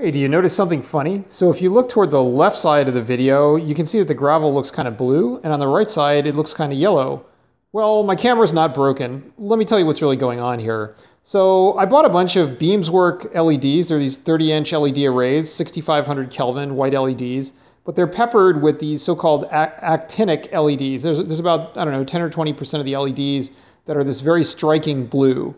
Hey, do you notice something funny? So if you look toward the left side of the video, you can see that the gravel looks kind of blue, and on the right side, it looks kind of yellow. Well, my camera's not broken. Let me tell you what's really going on here. So I bought a bunch of Beamswork LEDs. They're these 30-inch LED arrays, 6500 Kelvin white LEDs, but they're peppered with these so-called actinic LEDs. There's, there's about, I don't know, 10 or 20% of the LEDs that are this very striking blue.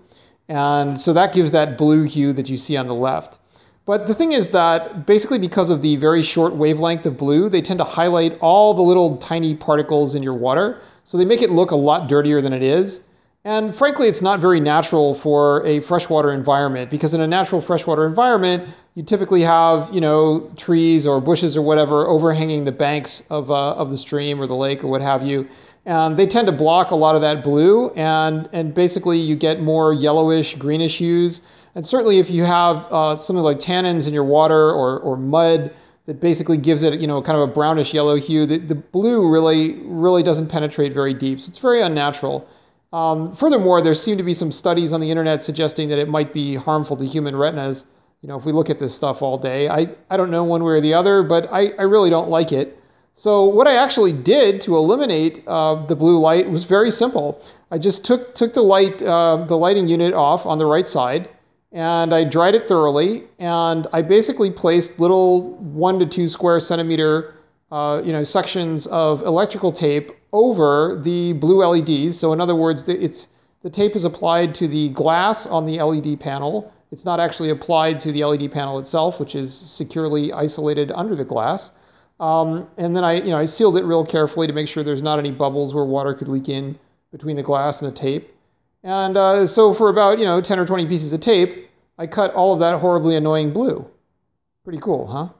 And so that gives that blue hue that you see on the left. But the thing is that basically because of the very short wavelength of blue, they tend to highlight all the little tiny particles in your water. So they make it look a lot dirtier than it is. And frankly, it's not very natural for a freshwater environment because in a natural freshwater environment, you typically have, you know, trees or bushes or whatever overhanging the banks of, uh, of the stream or the lake or what have you. And they tend to block a lot of that blue and, and basically you get more yellowish, greenish hues. And certainly if you have uh, something like tannins in your water or, or mud that basically gives it, you know, kind of a brownish yellow hue, the, the blue really, really doesn't penetrate very deep. So it's very unnatural. Um, furthermore, there seem to be some studies on the internet suggesting that it might be harmful to human retinas. You know, if we look at this stuff all day, I, I don't know one way or the other, but I, I really don't like it. So what I actually did to eliminate uh, the blue light was very simple. I just took took the light uh, the lighting unit off on the right side, and I dried it thoroughly. And I basically placed little one to two square centimeter, uh, you know, sections of electrical tape over the blue LEDs. So in other words, the, it's the tape is applied to the glass on the LED panel. It's not actually applied to the LED panel itself, which is securely isolated under the glass. Um, and then I, you know, I sealed it real carefully to make sure there's not any bubbles where water could leak in between the glass and the tape. And uh, so for about, you know, 10 or 20 pieces of tape, I cut all of that horribly annoying blue. Pretty cool, huh?